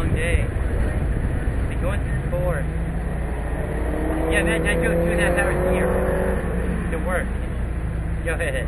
long day. I've going four. Yeah, man, I drove two and a half hours here to work. Go ahead.